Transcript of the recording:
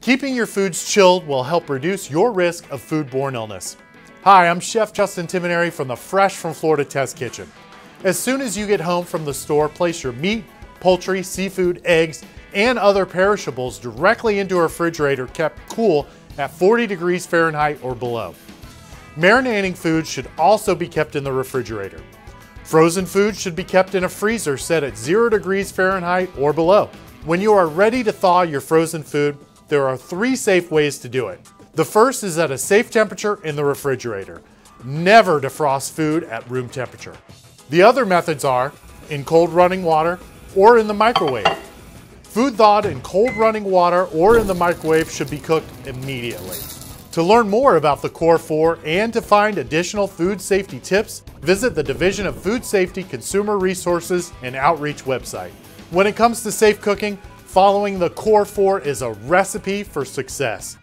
Keeping your foods chilled will help reduce your risk of foodborne illness. Hi, I'm Chef Justin Timineri from the Fresh from Florida Test Kitchen. As soon as you get home from the store, place your meat, poultry, seafood, eggs, and other perishables directly into a refrigerator kept cool at 40 degrees Fahrenheit or below. Marinating foods should also be kept in the refrigerator. Frozen foods should be kept in a freezer set at 0 degrees Fahrenheit or below. When you are ready to thaw your frozen food, there are three safe ways to do it. The first is at a safe temperature in the refrigerator. Never defrost food at room temperature. The other methods are in cold running water or in the microwave. Food thawed in cold running water or in the microwave should be cooked immediately. To learn more about the Core 4 and to find additional food safety tips, visit the Division of Food Safety Consumer Resources and Outreach website. When it comes to safe cooking, following the Core 4 is a recipe for success.